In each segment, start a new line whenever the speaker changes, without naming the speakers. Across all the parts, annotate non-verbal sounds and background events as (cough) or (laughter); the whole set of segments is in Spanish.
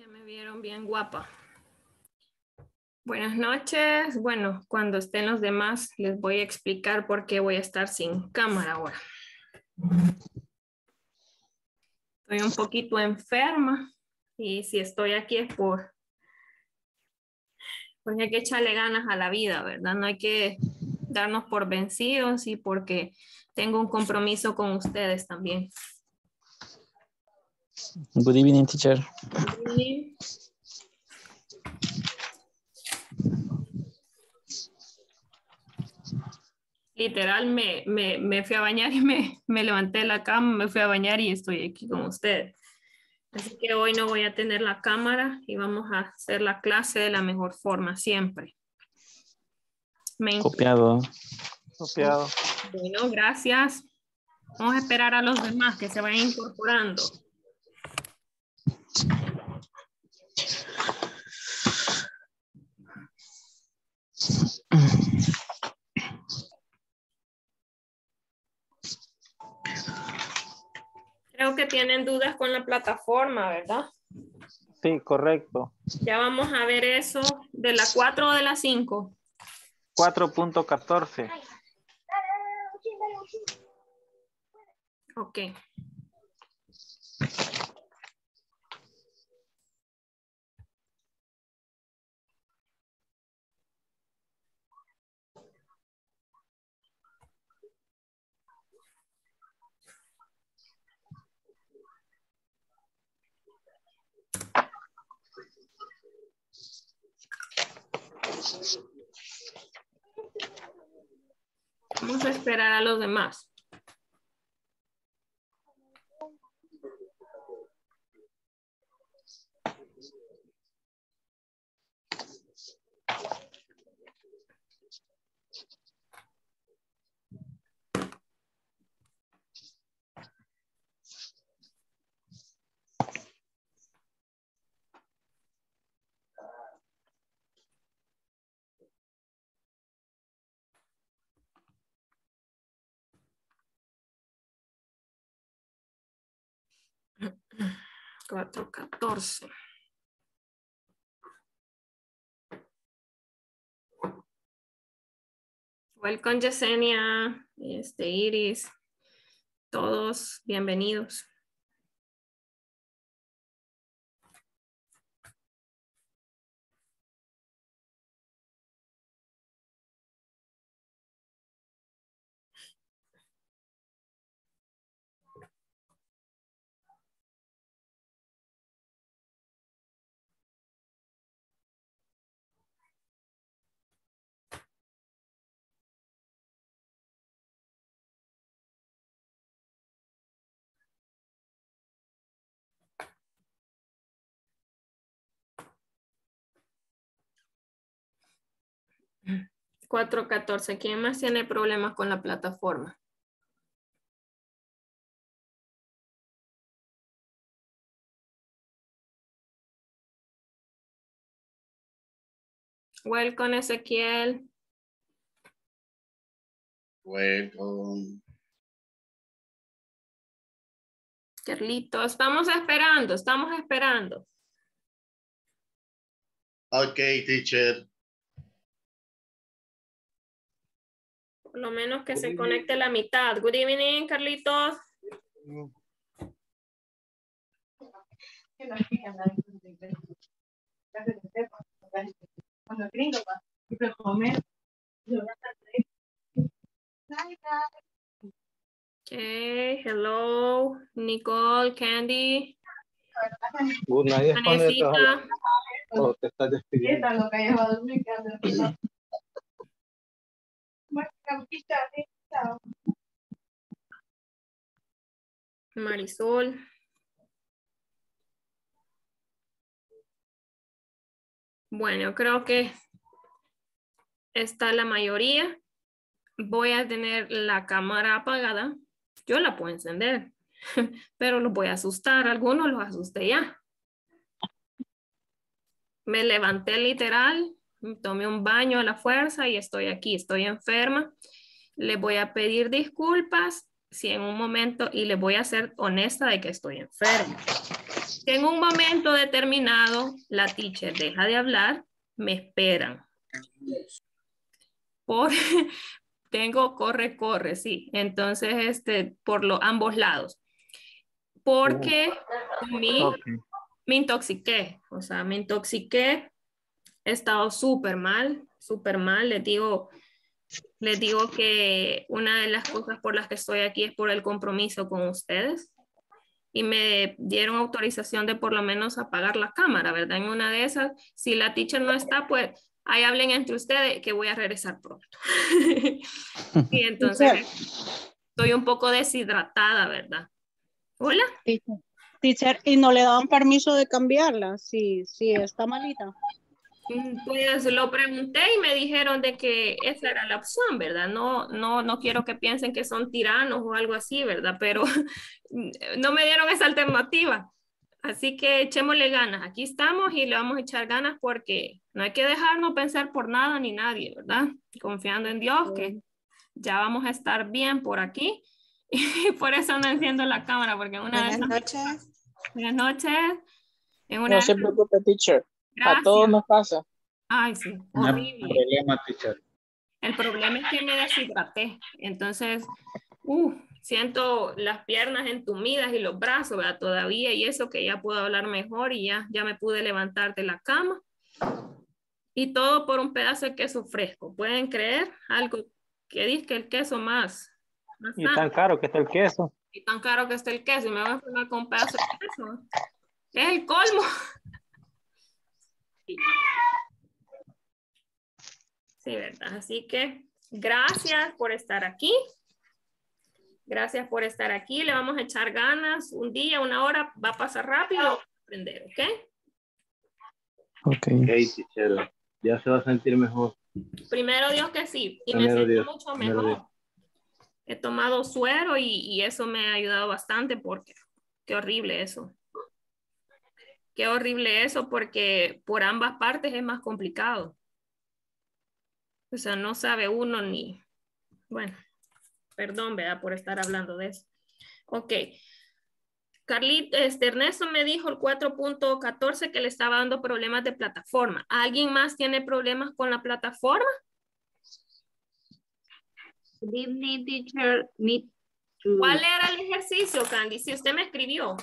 Ya me vieron bien guapa. Buenas noches. Bueno, cuando estén los demás les voy a explicar por qué voy a estar sin cámara ahora. Estoy un poquito enferma y si estoy aquí es por porque hay que echarle ganas a la vida, ¿verdad? No hay que darnos por vencidos y porque tengo un compromiso con ustedes también.
Good evening, teacher.
Y- Literal, me, me, me fui a bañar y me, me levanté de la cama, me fui a bañar y estoy aquí con ustedes. Así que hoy no voy a tener la cámara y vamos a hacer la clase de la mejor forma siempre. Me
Copiado.
Copiado.
Bueno, gracias. Vamos a esperar a los demás que se vayan incorporando. Creo que tienen dudas con la plataforma, ¿verdad?
Sí, correcto.
Ya vamos a ver eso de la 4 o de la 5.
4.14.
Ok. Vamos a esperar a los demás. (laughs) Cuatro, catorce. Welcome Yesenia, este Iris, todos bienvenidos. Cuatro, catorce. ¿Quién más tiene problemas con la plataforma? Welcome Ezequiel.
Welcome.
Carlito, estamos esperando, estamos esperando.
Okay, teacher.
Por lo menos que se conecte la mitad. Good evening, Carlitos. Okay, hello, Nicole, Candy,
Good night. es cuando te vas a-
Vanesita.
o te estás despidiendo.
Fiesta, lo que haya a dormir, que ande pelado. Bueno, campita, sí, chao.
Marisol. Bueno, creo que está la mayoría. Voy a tener la cámara apagada. Yo la puedo encender, (laughs) pero los voy a asustar. Algunos los asusté ya. Me levanté literal, tomé un baño a la fuerza y estoy aquí. Estoy enferma. Les voy a pedir disculpas si en un momento, y les voy a ser honesta de que estoy enferma. que en un momento determinado la teacher deja de hablar, me esperan. Por, (laughs) tengo corre, corre, sí. Entonces, este, por los ambos lados. Porque mi,
Ok.
me intoxiqué, o sea, me intoxiqué, he estado súper mal, súper mal, les digo, les digo que una de las cosas por las que estoy aquí es por el compromiso con ustedes y me dieron autorización de por lo menos apagar la cámara, ¿verdad? En una de esas, si la teacher no está, pues ahí hablen entre ustedes que voy a regresar pronto. (laughs) y (laughs) entonces estoy un poco deshidratada, ¿verdad? Hola.
Teacher, teacher, y no le daban permiso de cambiarla si, si está malita.
Pues lo pregunté y me dijeron de que esa era la opción, ¿verdad? No, no, no quiero que piensen que son tiranos o algo así, ¿verdad? Pero (laughs) no me dieron esa alternativa. Así que echémosle ganas. Aquí estamos y le vamos a echar ganas porque no hay que dejarnos pensar por nada ni nadie, ¿verdad? Confiando en Dios que ya vamos a estar bien por aquí. (laughs) Y por eso no enciendo la cámara, porque una de
Buenas
esas-
noches.
Buenas noches. En una
No se preocupe, teacher. A
Gracias.
todos nos pasa.
Ay, sí,
No hay
horrible.
problema, teacher.
El problema es que me deshidraté. Entonces, uh, siento las piernas entumidas y los brazos ¿verdad? todavía y eso que ya puedo hablar mejor y ya, ya me pude levantar de la cama. Y todo por un pedazo de queso fresco. ¿Pueden creer? Algo que dice que el queso más, más
Y tan caro que está el queso.
y tan caro que está el queso y me voy a enfermar con un pedazo de queso. Es el colmo. Sí. Sí, ¿verdad? Así que gracias por estar aquí. Gracias por estar aquí. Le vamos a echar ganas. Un día, una hora, va a pasar rápido. vamos a aprender, ¿ok?
Ok. Ya se va a sentir mejor.
Primero Dios que sí. Y me
Primero
siento
Dios,
mucho mejor.
Dios.
He tomado suero y, y eso me ha ayudado bastante porque qué horrible eso. Qué horrible eso porque por ambas partes es más complicado. O sea, no sabe uno ni... Bueno, perdón, ¿verdad? Por estar hablando de eso. Ok. Carlita, este Ernesto me dijo el 4.14 que le estaba dando problemas de plataforma. ¿Alguien más tiene problemas con la plataforma? ¿Cuál era el ejercicio, Candy? Si usted me escribió.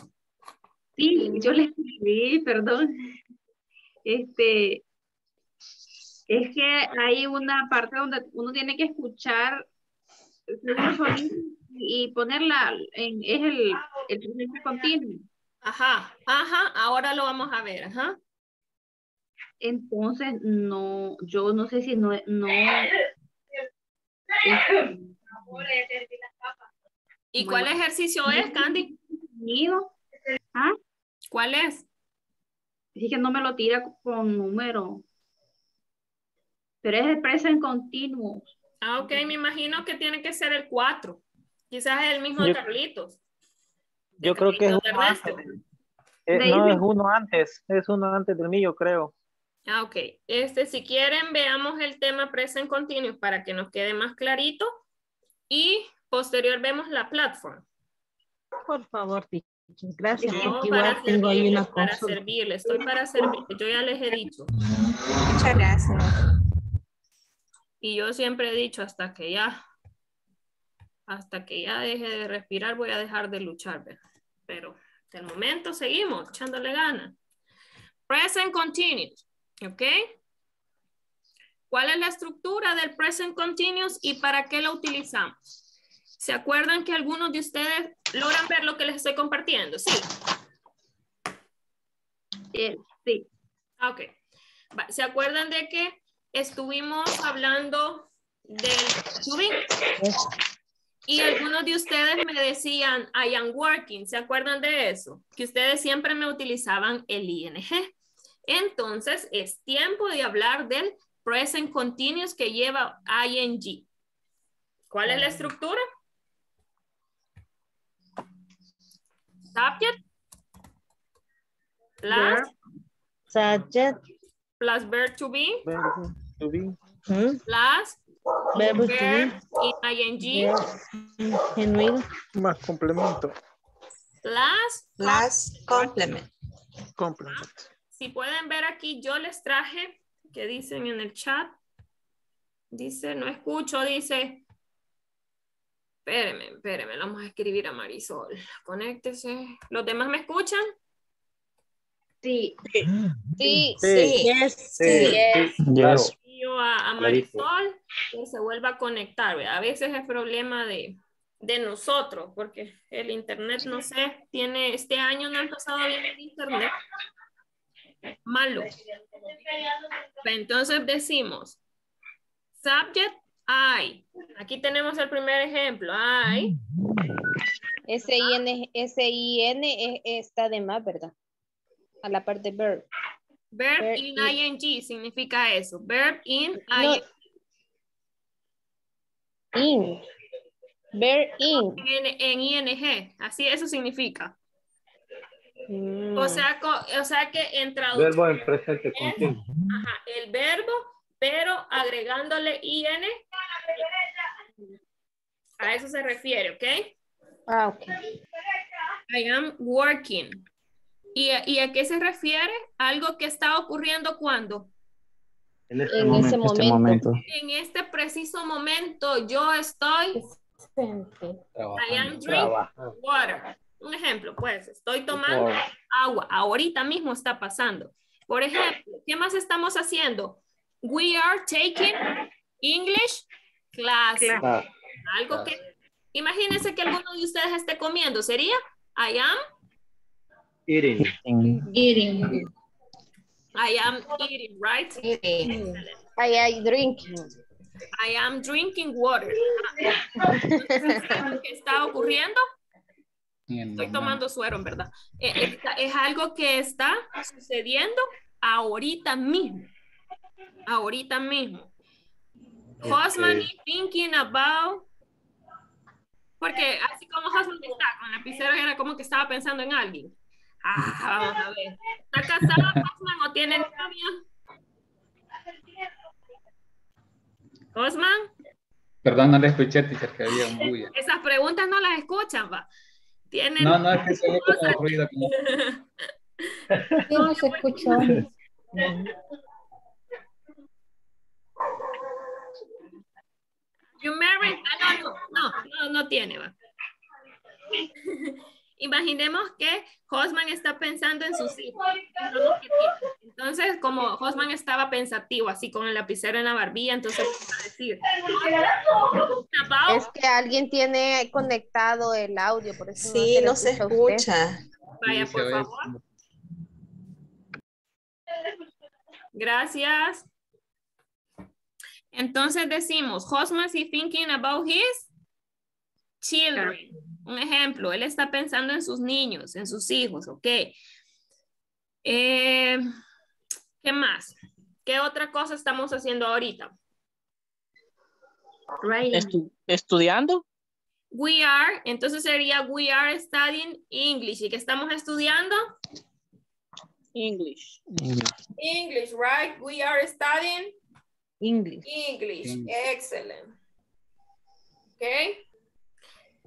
Sí, yo le escribí, perdón. Este, es que hay una parte donde uno tiene que escuchar y ponerla en, es el, el presente continuo.
Ajá, ajá, ahora lo vamos a ver, ajá.
Entonces, no, yo no sé si no, no,
¿Y cuál ejercicio es, Candy?
Ah,
¿Cuál es?
es que no me lo tira con número. Pero es el present continuo.
Ah, ok, me imagino que tiene que ser el 4. Quizás es el mismo de
Yo-
Carlitos.
Yo creo que es uno antes. Eh,
De
no, es uno antes. Es uno antes del mío, creo.
Ah, ok. Este, si quieren, veamos el tema present continuous para que nos quede más clarito. Y posterior vemos la plataforma.
Por favor, teacher. Gracias,
No,
igual tengo ahí una
para
consulta.
servirle. Estoy para servirle. Yo ya les he dicho.
Muchas gracias.
Y yo siempre he dicho hasta que ya, hasta que ya deje de respirar, voy a dejar de luchar, ¿verdad? Pero de momento seguimos echándole ganas. Present continuous, ¿ok? ¿Cuál es la estructura del present continuous y para qué lo utilizamos? ¿Se acuerdan que algunos de ustedes logran ver lo que les estoy compartiendo? Sí.
Sí,
Ah, Ok. ¿Se acuerdan de que estuvimos hablando del be? Y algunos de ustedes me decían, I am working. ¿Se acuerdan de eso? Que ustedes siempre me utilizaban el ing. Entonces, es tiempo de hablar del present continuous que lleva ing. ¿Cuál es la estructura? Subject. Plus,
Subject,
plus verb to be,
Verbo to be.
¿hmm?
plus
verbo to
verb
be,
in ing,
genuino,
Más complemento.
plus
Plus complement.
Complement.
Si pueden ver aquí, yo les traje, que dicen en el chat, dice, no escucho, dice, espérenme, espérenme, vamos a escribir a Marisol, conéctese. ¿Los demás me escuchan?
Sí.
Sí,
Sí.
sí.
Yes.
Sí,
Yes.
Yo a, a. Marisol que se vuelva a conectar. ¿verdad? A veces es problema de, de nosotros, porque el internet, no sé, tiene, este año no ha empezado bien el internet. Malo. Entonces decimos, subject, I. Aquí tenemos el primer ejemplo, I.
S-I-N, e- está de más, ¿verdad? A la parte verb.
Verb
Verb
in
in-
ing significa eso. Verb in
No.
ing.
In. Verb in.
En, en ing. Así eso significa.
Mm.
O sea, o sea que en traducción.
Verbo en presente continuo.
Ajá, el verbo, pero agregándole IN. A eso se refiere, ¿ok?
Ah, ok.
I am working. ¿Y, a- y a qué se refiere? Algo que está ocurriendo cuando?
En este
En
momento.
ese
Este
momento.
momento.
En este preciso momento yo estoy, I am drinking water. Un ejemplo, pues, estoy tomando
Por-
agua. Ahorita mismo está pasando. Por ejemplo, ¿qué más estamos haciendo? We are taking English classes.
Ah,
Algo que, imagínense que alguno de ustedes esté comiendo, ¿sería? I am,
eating.
Eating.
I am eating, right?
I, I drink.
I am drinking water. ¿Qué está ocurriendo? Estoy tomando suero, en verdad. Eh, está- es algo que está sucediendo ahorita mismo. Ahorita mismo. Hosman is thinking about. Porque así como Hosman está con la lapicero, era como que estaba pensando en alguien. Ah, vamos a ver. ¿Está casado Hosman o tiene novia? Hosman,
Perdón, no le escuché, teacher, que había un bulla.
esas preguntas no las escuchan, va. Tienen.
No, no, es que se como ruido. como-
No se escuchó. (laughs)
You married? Ah, no, no, no, no, no tiene, va. (laughs) Imaginemos que Hosman está pensando en sus hijos. Entonces, como Hosman estaba pensativo, así con el lapicero en la barbilla, entonces va a decir,
Es que alguien tiene conectado el audio, por eso
Sí,
le
no se
escucha
vaya, por favor. Gracias. Entonces decimos, Hosman is thinking about his children. Un ejemplo, él está pensando en sus niños, en sus hijos, ¿ok? Eh, ¿Qué más? ¿Qué otra cosa estamos haciendo ahorita?
Estu- estudiando.
We are, entonces sería we are studying English. ¿Y qué estamos estudiando?
English.
English, right? We are studying
English.
English.
English.
Excellent. ¿Ok?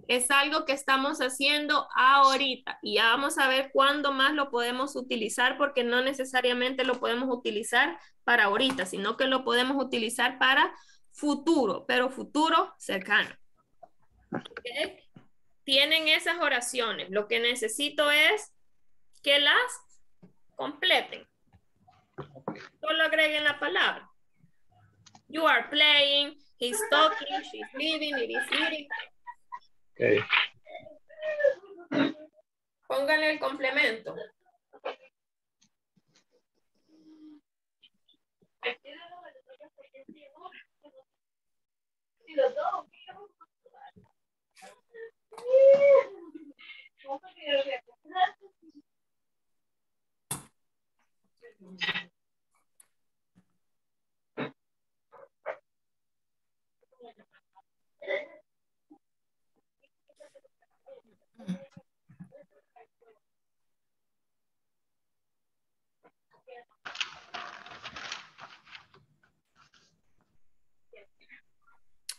Es algo que estamos haciendo ahorita y ya vamos a ver cuándo más lo podemos utilizar porque no necesariamente lo podemos utilizar para ahorita, sino que lo podemos utilizar para futuro, pero futuro cercano. ¿Ok? Tienen esas oraciones. Lo que necesito es que las completen. Solo agreguen la palabra. You are playing, he's talking, she's living, it is eating.
ok.
Pónganle el complemento.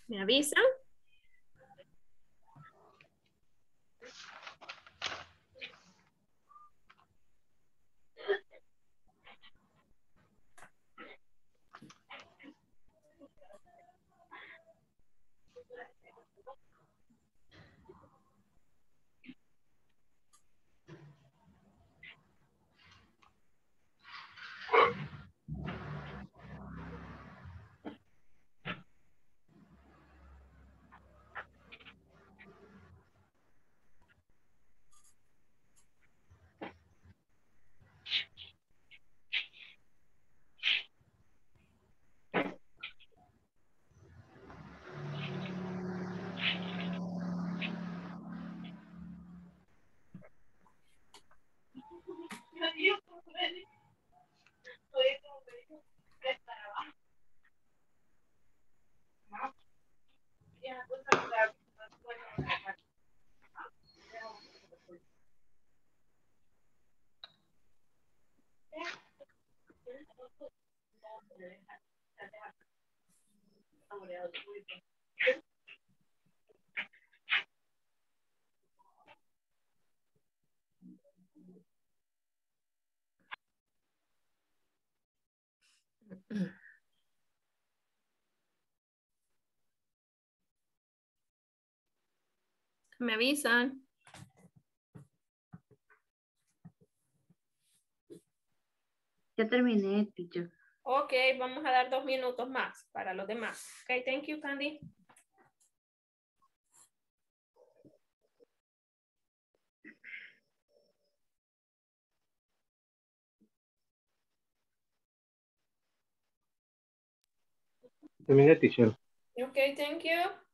¿Me avisan? Me avisan.
Ya terminé, teacher.
Ok, vamos a dar dos minutos más para los demás. Ok, thank you, Candy.
Terminé, teacher.
Ok, thank you.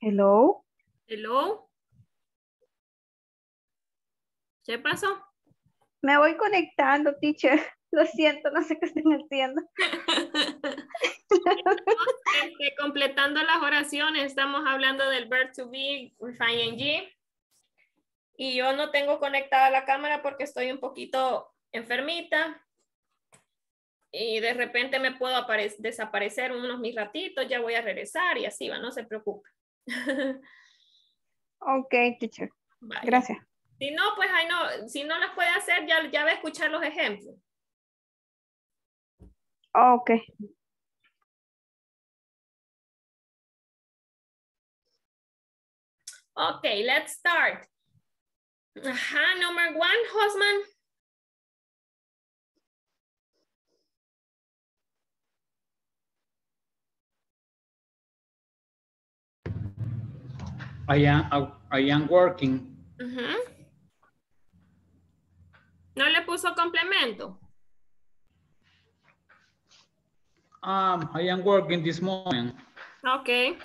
Hello.
Hello. ¿Qué pasó?
Me voy conectando, teacher. (laughs) Lo siento, no sé qué están haciendo.
Estamos este, completando las oraciones. Estamos hablando del verb to be with ing. Y yo no tengo conectada la cámara porque estoy un poquito enfermita. Y de repente me puedo apare- desaparecer unos mis ratitos, ya voy a regresar y así va, no se preocupe. (laughs)
Ok, teacher. Gracias.
Si no, pues ahí no, si no las puede hacer, ya, ya va a escuchar los ejemplos.
Ok.
Okay, let's start. Ajá, number one, Hosman.
I am, I am working.
No le puso complemento.
Um, I am working this moment.
Okay.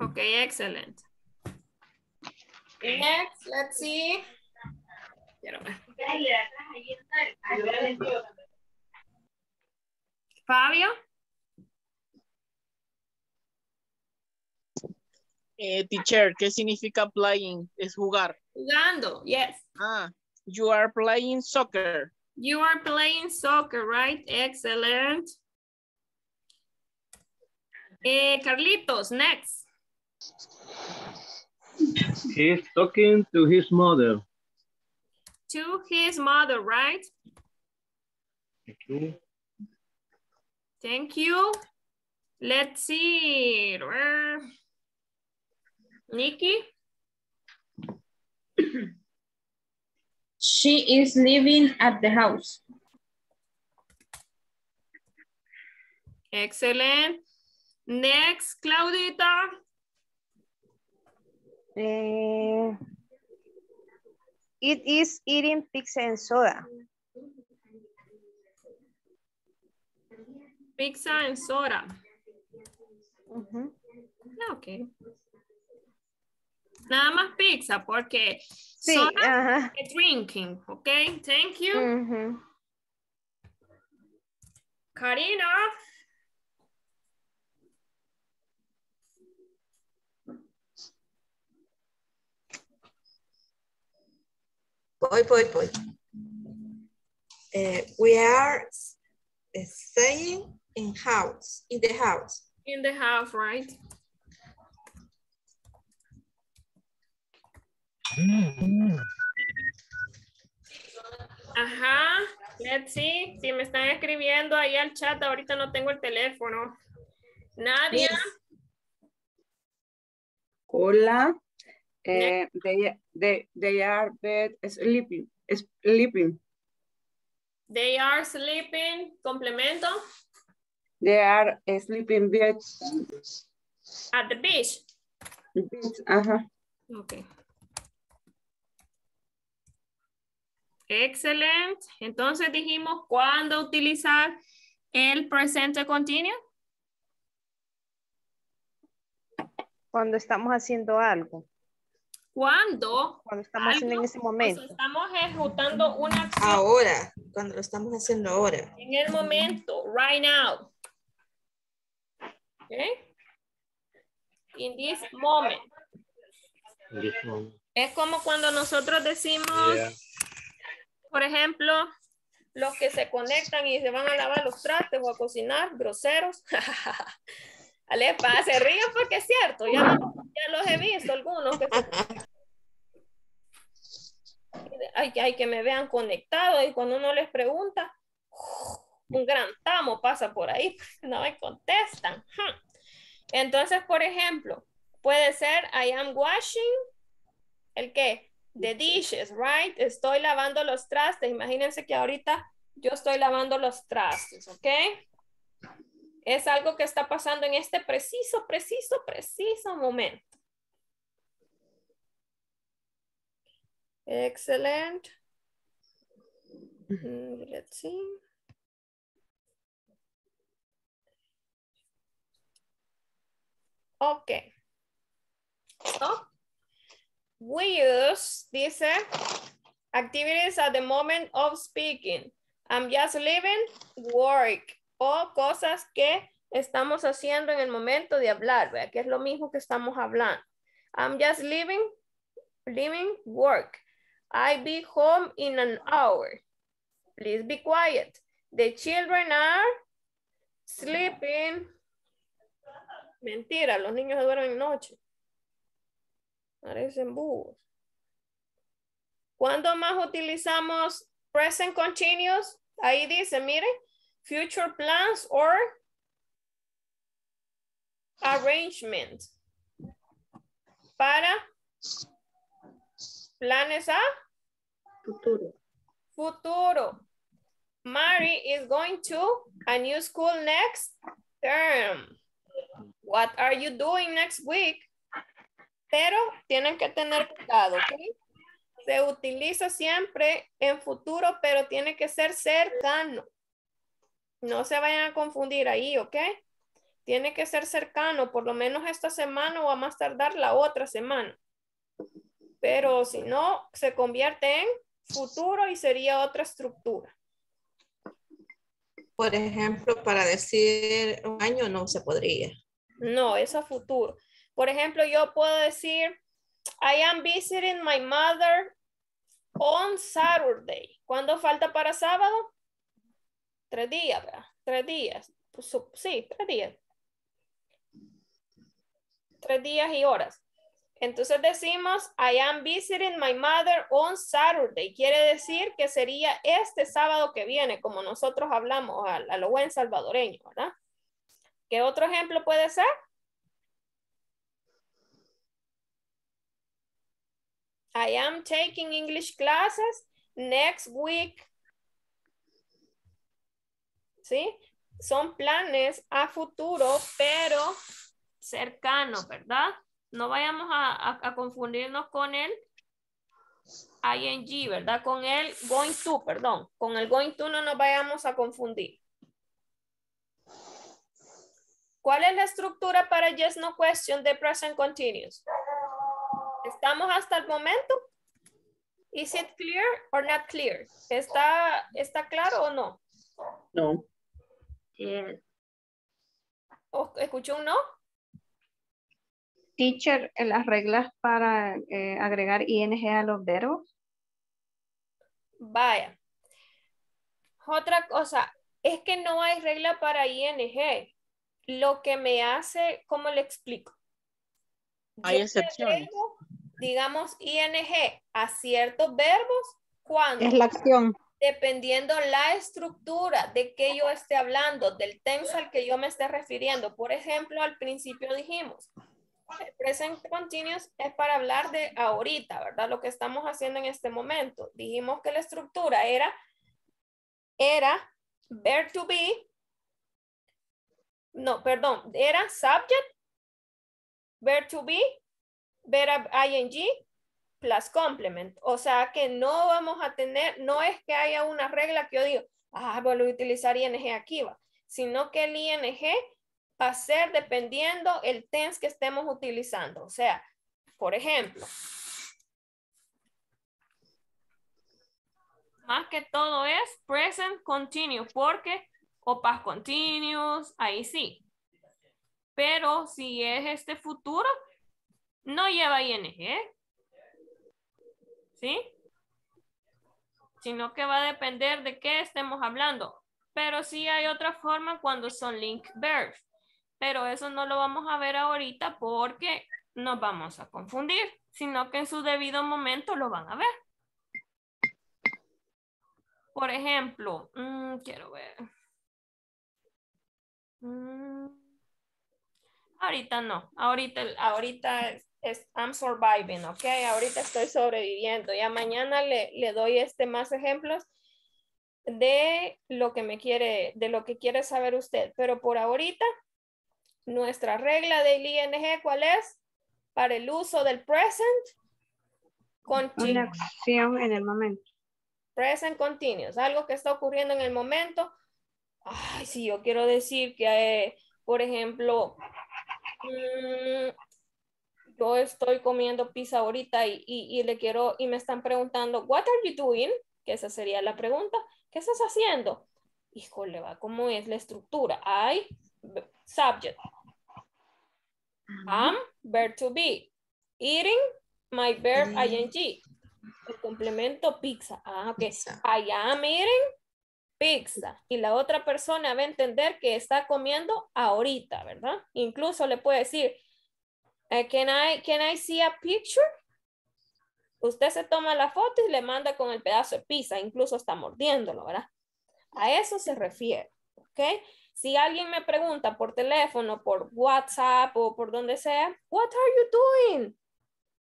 Okay, excellent. Next, let's see. Fabio,
Eh, teacher, ¿qué significa playing? Es jugar.
jugando, yes.
Ah,
You are playing soccer.
You are playing soccer, right? Excellent. Eh, Carlitos, next.
He's talking to his mother.
To his mother, right?
Okay.
Thank you. Let's see. Where? Nikki?
She is living at the house.
Excellent. Next, Claudita.
Eh, it is eating pizza and soda.
Pizza and soda.
Ujú.
Ah, Ok. Nada más pizza porque
Sí,
soda
ajá.
es drinking, ok? Thank you.
Ujú.
Karina.
Voy, voy, voy. Eh, we are s- staying in house, in the house.
In the house, right? Ajá, let's see. Si me están escribiendo ahí al chat, ahorita no tengo el teléfono. Nadia,
Hola. Eh, they, they, they are bed sleeping. Sleeping.
they are sleeping. Complemento.
They are sleeping bed.
At the beach.
Ajá.
Ok. Excelente. Entonces dijimos cuándo utilizar el presente continuo.
Cuando estamos haciendo algo.
¿Cuándo?
Cuando estamos haciendo en ese momento.
estamos ejecutando una acción
Ahora, cuando lo estamos haciendo ahora.
en el momento, right now. Okay? In this moment.
This one.
Es como cuando nosotros decimos,
Yeah.
Por ejemplo, los que se conectan y se van a lavar los trastes o a cocinar, groseros. (laughs) Alepa, se ríen porque es cierto, ya, ya los he visto algunos que se- Ay, ay, que me vean conectado y cuando uno les pregunta, un gran tamo pasa por ahí, (laughs) no me contestan. Entonces, por ejemplo, puede ser I am washing, ¿el qué? The dishes, right? Estoy lavando los trastes. Imagínense que ahorita yo estoy lavando los trastes, ¿ok? Es algo que está pasando en este preciso, preciso, preciso momento. Excellent. Mm, Let's see. Okay. So, we use, dice, activities at the moment of speaking. I'm just leaving work. O cosas que estamos haciendo en el momento de hablar, ¿vea? Que es lo mismo que estamos hablando. I'm just leaving, leaving work. I be home in an hour. Please be quiet. The children are sleeping. Mentira, los niños duermen noche. Parecen búhos. ¿Cuándo más utilizamos present continuous? Ahí dice, miren, future plans or arrangement. Para planes a
Futuro.
futuro. Mary is going to a new school next term. What are you doing next week? Pero tienen que tener cuidado, ¿ok? Se utiliza siempre en futuro, pero tiene que ser cercano. No se vayan a confundir ahí, ¿ok? Tiene que ser cercano, por lo menos esta semana o a más tardar la otra semana. Pero si no, se convierte en futuro y sería otra estructura.
Por ejemplo, para decir un año no se podría.
No, es a futuro. Por ejemplo, yo puedo decir, I am visiting my mother on Saturday. ¿Cuándo falta para sábado? Tres días, ¿verdad? Tres días. Pues, sí, tres días. Tres días y horas. Entonces decimos, I am visiting my mother on Saturday. Quiere decir que sería este sábado que viene, como nosotros hablamos a, a lo buen salvadoreño, ¿verdad? ¿Qué otro ejemplo puede ser? I am taking English classes next week. ¿Sí? Son planes a futuro, pero cercanos, ¿verdad? No vayamos a, a- confundirnos con el ing, ¿verdad? Con el going to, perdón. Con el going to no nos vayamos a confundir. ¿Cuál es la estructura para yes, no question de present continuous? ¿Estamos hasta el momento? Is it clear or not clear? ¿Está, está claro o no?
No.
Yes.
¿O ¿Escuchó un no?
Teacher, eh, las reglas para eh, agregar ing a los verbos.
Vaya. Otra cosa, es que no hay regla para ing. Lo que me hace, ¿cómo le explico?
Hay excepciones.
agrego, digamos, ing a ciertos verbos cuando,
Es la acción.
dependiendo la estructura de que yo esté hablando, del tense al que yo me esté refiriendo. Por ejemplo, al principio dijimos, el present continuous es para hablar de ahorita, ¿verdad? Lo que estamos haciendo en este momento. Dijimos que la estructura era, era verb to be, no, perdón, era subject, verb to be, verb ing, plus complement. O sea que no vamos a tener, no es que haya una regla que yo digo, ah, voy a utilizar ing aquí, va. Sino que el ing va a ser dependiendo el tense que estemos utilizando. O sea, por ejemplo, más que todo es present continuous, porque o past continuous, ahí sí. Pero si es este futuro, no lleva ing. ¿Sí? Sino que va a depender de qué estemos hablando. Pero sí hay otra forma cuando son link verbs. Pero eso no lo vamos a ver ahorita porque nos vamos a confundir, sino que en su debido momento lo van a ver. Por ejemplo, mm, quiero ver. Mm, ahorita no, ahorita, ahorita I'm surviving, ¿ok? Ahorita estoy sobreviviendo. Ya mañana le, le doy este más ejemplos de lo que me quiere, de lo que quiere saber usted. Pero por ahorita, nuestra regla del ING, ¿cuál es? Para el uso del present
Una
continuous.
acción en el momento.
Present continuous, algo que está ocurriendo en el momento. Ay, si yo quiero decir que, eh, por ejemplo, mm, yo estoy comiendo pizza ahorita y, y- y le quiero, y me están preguntando, what are you doing? Que esa sería la pregunta. ¿Qué estás haciendo? Híjole, va, ¿cómo es la estructura? I, subject. Am, verb to be. Eating, my verb ing. El complemento pizza. Ah, ok. I am eating pizza. Y la otra persona va a entender que está comiendo ahorita, ¿verdad? Incluso le puede decir, eh, can, I, can I see a picture? Usted se toma la foto y le manda con el pedazo de pizza, incluso está mordiéndolo, ¿verdad? A eso se refiere, ¿ok? Si alguien me pregunta por teléfono, por WhatsApp o por donde sea, what are you doing?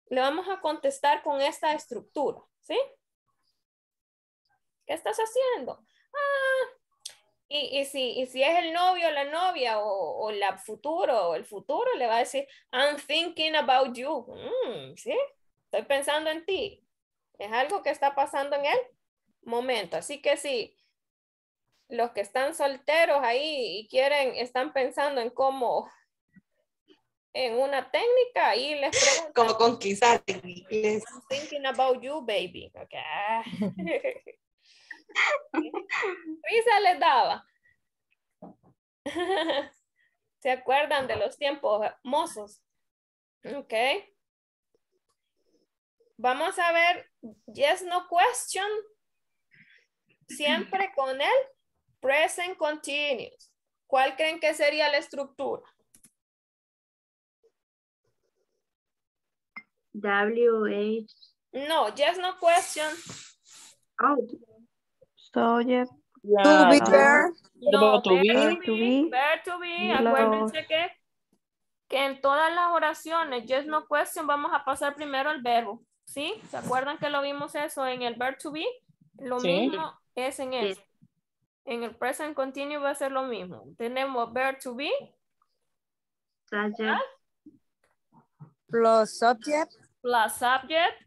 Le vamos a contestar con esta estructura, ¿sí? ¿Qué estás haciendo? Ah, y, y si, y si es el novio o la novia o, o la futuro o el futuro, le va a decir, I'm thinking about you. Mm, ¿Sí? Estoy pensando en ti. Es algo que está pasando en el momento. Así que si los que están solteros ahí y quieren, están pensando en cómo, en una técnica, y les preguntan.
Como conquistar en inglés.
I'm thinking about you, baby. Okay. (laughs) Risa les daba. (laughs) ¿Se acuerdan de los tiempos mozos? Ok. Vamos a ver Yes, no question. Siempre con el present continuous. ¿Cuál creen que sería la estructura?
WH.
No, yes, no question.
Oh,
Subject.
To be there.
No,
to be.
verb
To be.
to be. Acuérdense que, que en todas las oraciones, yes, no question, vamos a pasar primero el verbo. ¿Sí? ¿Se acuerdan que lo vimos eso en el verb to be? Lo
Sí.
mismo es en eso. En el present continuous va a ser lo mismo. Tenemos verb to be,
subject.
Plus subject.
plus subject,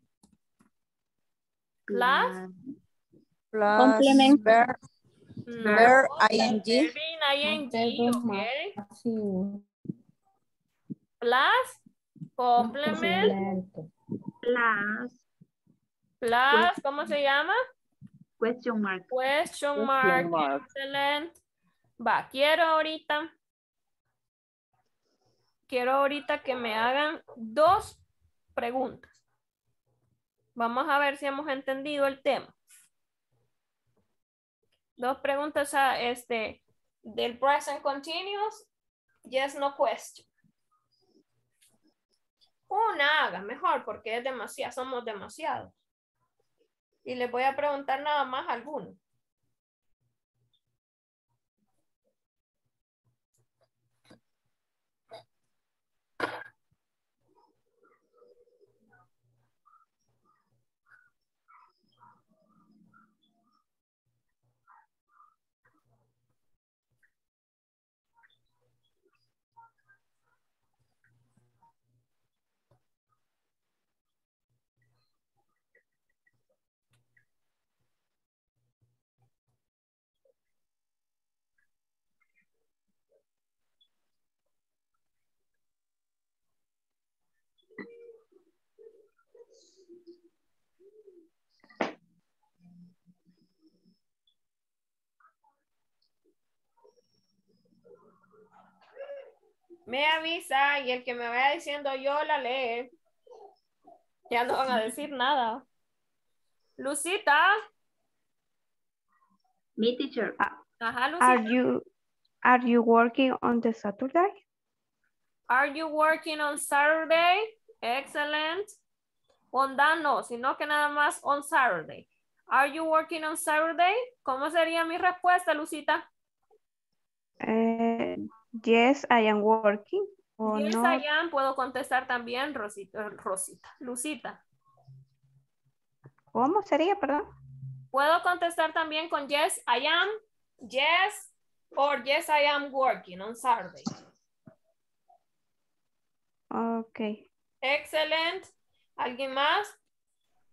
plus
Plus
Complement.
verb.
no,
Verb ing.
ing, ok. Plus, complement,
Plus.
plus, ¿cómo se llama?
Question mark.
Question mark.
mark.
Excelente. Va, quiero ahorita. Quiero ahorita que me hagan dos preguntas. Vamos a ver si hemos entendido el tema. Dos preguntas a este del present continuous. Yes, no question. Una haga mejor porque es demasiado, somos demasiados. Y les voy a preguntar nada más alguno. Me avisa y el que me vaya diciendo yo la lee. Ya no van a decir nada. Lucita.
Me teacher.
Ajá,
Are
Lucita.
you are you working on the Saturday?
Are you working on Saturday? Excellent. On that no, sino que nada más on Saturday. Are you working on Saturday? ¿Cómo sería mi respuesta, Lucita?
Eh, yes, I am working. O
Yes,
no.
I am. Puedo contestar también, Rosita. Rosita. Lucita.
¿Cómo sería, perdón?
Puedo contestar también con yes, I am, yes, or yes, I am working on Saturday.
Okay.
Excellent. ¿Alguien más?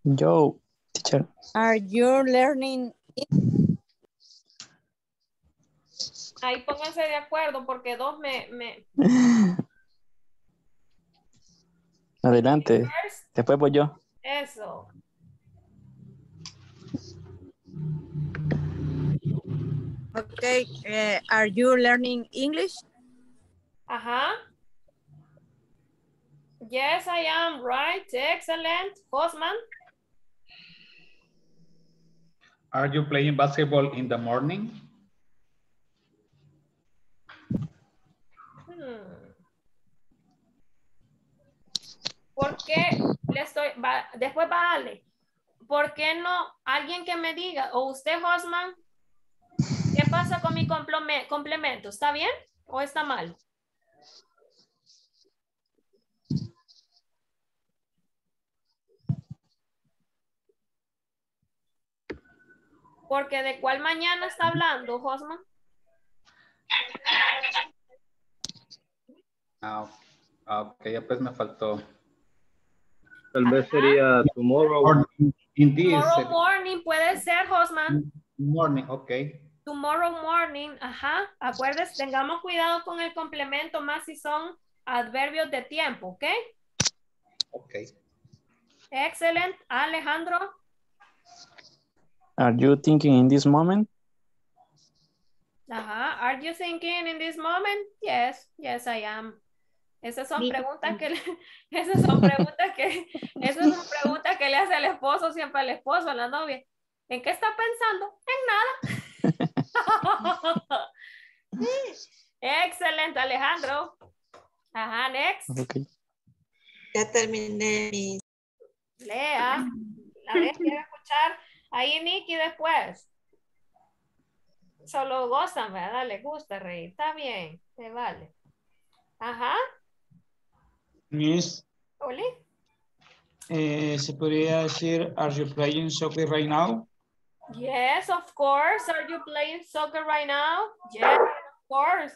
Yo, teacher.
Are you learning?
Ahí pónganse de acuerdo porque dos me... me...
Adelante. Después voy yo.
Eso.
Okay. eh, are you learning English?
Ajá. Yes, I am, right. Excellent. Osman?
Are you playing basketball in the morning?
¿Por qué le estoy, después va Ale, ¿por qué no alguien que me diga, o usted, Osman, qué pasa con mi complemento? ¿Está bien o está mal? Porque de cuál mañana está hablando, Osman?
Ah, ah, ok, ya pues me faltó.
Tal vez sería tomorrow.
Or in this
Tomorrow morning puede ser, Osman.
morning, ok.
Tomorrow morning, ajá. Acuérdense, tengamos cuidado con el complemento, más si son adverbios de tiempo, ¿ok?
Ok.
Excelente. Alejandro,
Are you thinking in this moment?
ajá. Are you thinking in this moment? Yes, yes, I am. Esas son preguntas que le, (laughs) esas son preguntas que esas son preguntas que le hace el esposo siempre al esposo, a la novia. ¿En qué está pensando? En nada. (laughs) Excelente, Alejandro. Ajá, next.
Ya terminé mi...
Lea. A ver, quiero escuchar ahí Nicky después. Solo gozan, ¿verdad? Les gusta reír. Está bien, se vale. Ajá.
Miss,
Oli.
eh, se podría decir, are you playing soccer right now?
Yes, of course. Are you playing soccer right now? Yes, of course.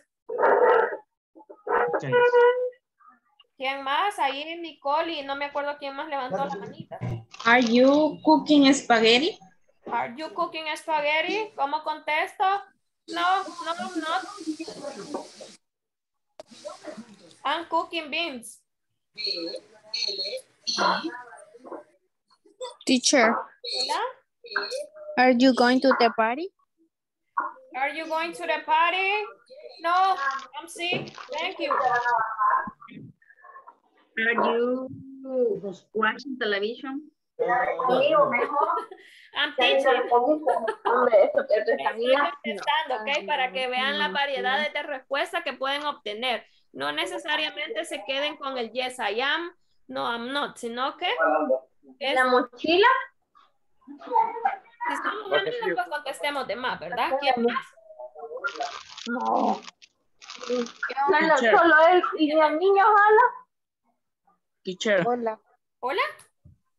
Okay.
¿Quién más? Ahí Nicole y no me acuerdo quién más levantó la manita.
Are you cooking spaghetti?
Are you cooking spaghetti? ¿Cómo contesto? No, no, I'm not. I'm cooking beans.
Teacher,
Hola?
are you going to the party?
Are you going to the party? No, I'm sick. Thank you.
Are you watching television?
I'm teaching. Estoy contestando, ¿ok? Para que vean las variedades de respuestas que pueden obtener. No necesariamente se queden con el yes, I am, no, I'm not, sino que... es-
¿La mochila?
Si estamos hablando, pues contestemos de más, ¿verdad? ¿Quién más?
No.
Teacher.
Solo él y el niño, ojalá.
Teacher,
Hola.
Hola.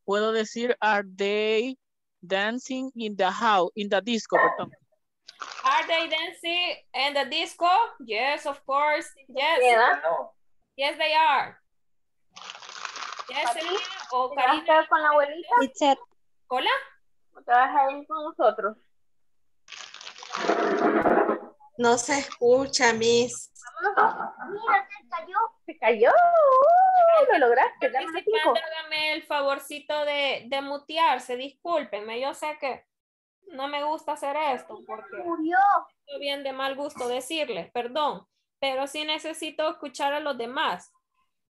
¿puedo decir are they dancing in the house, in the disco, perdón?
Are they dancing in the disco? Yes, of course. Yes.
¿Queda?
Yes, they are. Yes, Selena o
¿Te vas a
Karina.
con la abuelita?
Teacher,
Hola.
¿O te vas a ir con nosotros?
No se escucha, Miss.
Mira, se cayó. Se cayó. Uh, lo lograste. Dame
el favorcito de, de mutearse. Discúlpenme, yo sé que no me gusta hacer esto porque
Murió.
estoy bien de mal gusto decirles, perdón, pero sí necesito escuchar a los demás.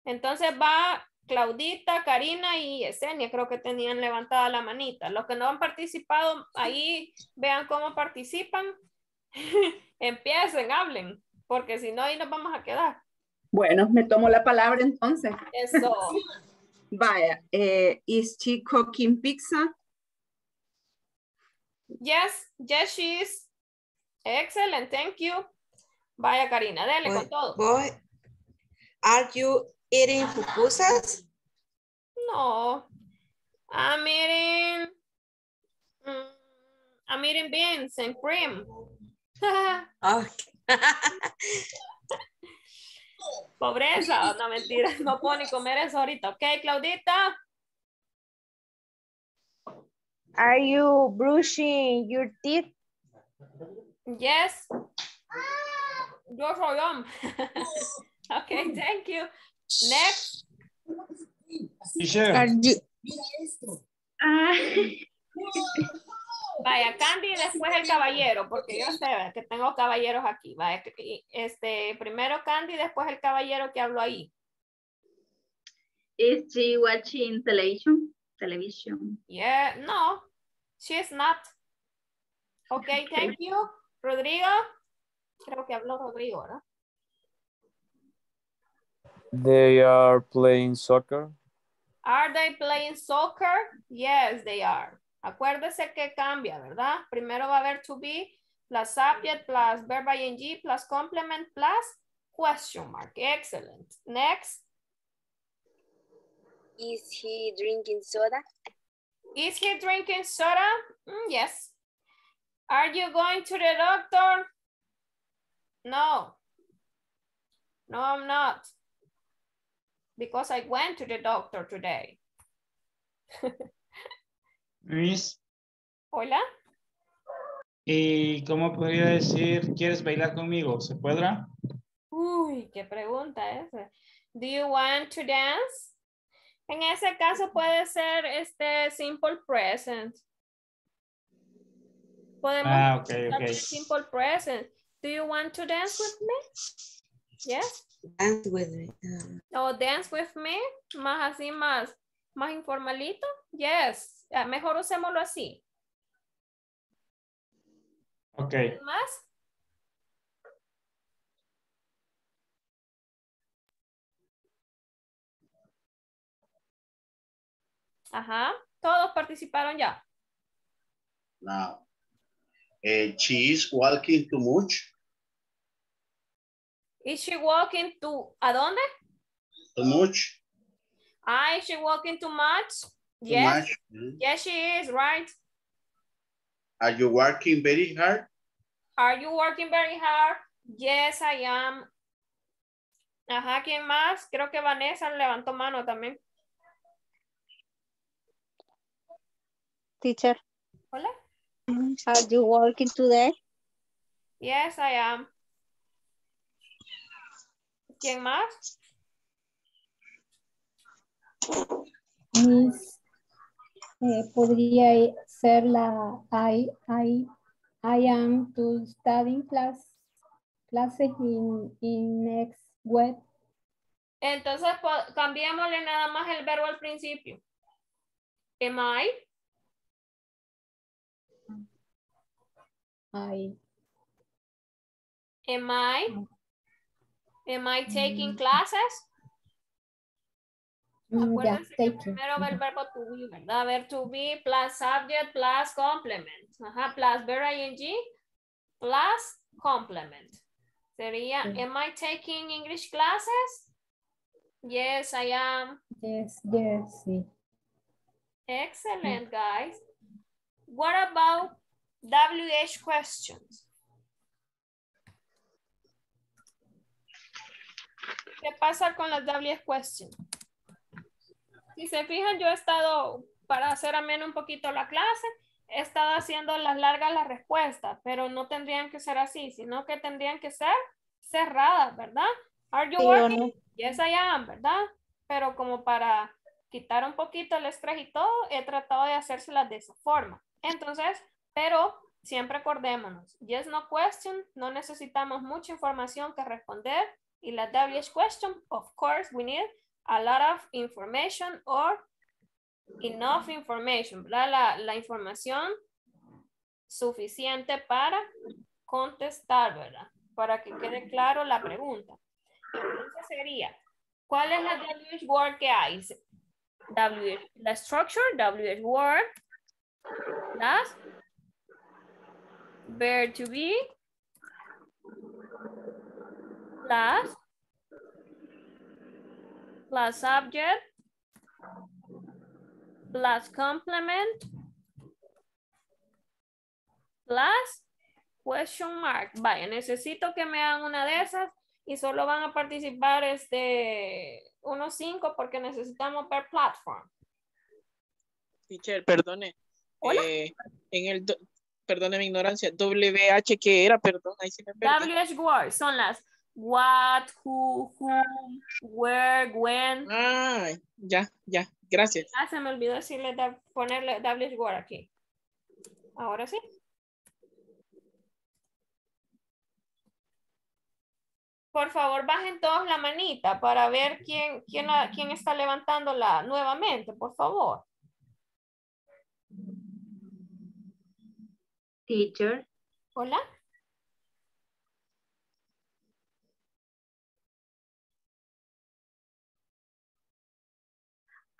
Entonces va Claudita, Karina y Yesenia, creo que tenían levantada la manita. Los que no han participado ahí, vean cómo participan. (laughs) Empiecen, hablen, porque si no ahí nos vamos a quedar.
Bueno, me tomo la palabra entonces.
Eso. (laughs)
Vaya, eh, is she cooking pizza?
Yes, yes, she is. Excellent, thank you. Vaya, Karina,
Voy,
con todo.
voy. Are you eating pupusas?
No. I'm eating. mm, I'm eating beans and cream. (laughs) Pobreza, no mentira, no puedo ni comer eso ahorita. Ok, Claudita.
Are you brushing your teeth?
Yes. Yo soy hombre. (laughs) ok, thank you. Next.
Teacher,
are you,
Ah,
Vaya, Candy y después el caballero, porque yo sé que tengo caballeros aquí. Vaya, este, primero Candy, después el caballero que habló ahí.
is she watching television? Television.
Yeah, no, she's not. Okay, thank you. Rodrigo. Creo que habló Rodrigo, ¿verdad?
They are playing soccer.
Are they playing soccer? Yes, they are. Acuérdese que cambia, ¿verdad? Primero va a haber to be plus subject plus verb ing plus complement plus question mark. Excellent. Next.
Is he drinking soda?
Is he drinking soda? Mm, yes. Are you going to the doctor? No. No, I'm not. Because I went to the doctor today. (laughs)
Miss,
Hola.
¿y cómo podría decir, quieres bailar conmigo? ¿Se podrá?
Uy, qué pregunta esa. Do you want to dance? En ese caso puede ser este simple present. Podemos
Ah, ok,
usar
ok.
el simple present. Do you want to dance with me? Yes.
Dance with me. Uh,
O dance with me, más así, más, más informalito. Yes. Ah, Mejor usémoslo así.
Ok.
¿Más? Ajá. Todos participaron ya.
Now, eh, she is walking too much.
Is she walking to, ¿a dónde?
Too much.
Ah, is she walking too much?
Too
Yes.
much. Mm.
Yes, she is, right?
Are you working very hard?
Are you working very hard? Yes, I am. Ajá, ¿quién más? Creo que Vanessa levantó mano también.
Teacher,
Hola.
are you working today?
Yes, I am. ¿Quién más?
Miss, eh, podría ser la I, I, I am to studying class, classes in, in next web.
Entonces, cambiémosle nada más el verbo al principio. Am I?
I,
Am I? Am I taking classes?
mm, yeah,
Acuérdense que primero va el verbo to be, ¿verdad? A ver, to be plus subject plus complement. Ajá, plus verb ing plus complement. Sería,
Sí.
am I taking English classes? Yes, I am.
Yes, yes, sí.
Excellent, guys. What about WH questions? ¿Qué pasa con las WH questions? Si se fijan, yo he estado, para hacer ameno un poquito la clase, he estado haciendo las largas las respuestas, pero no tendrían que ser así, sino que tendrían que ser cerradas, ¿verdad? Are you
Sí
working?
no.
Yes, I am, ¿verdad? Pero como para quitar un poquito el estrés y todo, he tratado de hacérselas de esa forma. Entonces, pero siempre acordémonos, yes, no question, no necesitamos mucha información que responder y la WH question, of course, we need a lot of information or enough information, ¿verdad? La, la información suficiente para contestar, ¿verdad? Para que quede claro la pregunta. Entonces sería, ¿cuál es la WH word que hay? WH, la structure, WH word, las verb to be, plus, plus subject, plus complement, plus question mark. Vaya, necesito que me hagan una de esas y solo van a participar este, unos cinco porque necesitamos per platform.
Teacher, perdone.
Hola.
Eh, en el, perdone mi ignorancia, WH, ¿qué era? Perdón, ahí sí me perdí.
WH words son las what, who, whom, where, when.
Ah, ya, ya, gracias.
Ah, se me olvidó decirle, da- ponerle WH word aquí. Ahora sí. Por favor, bajen todos la manita para ver quién, quién, quién está levantándola nuevamente, por favor.
Teacher,
Hola.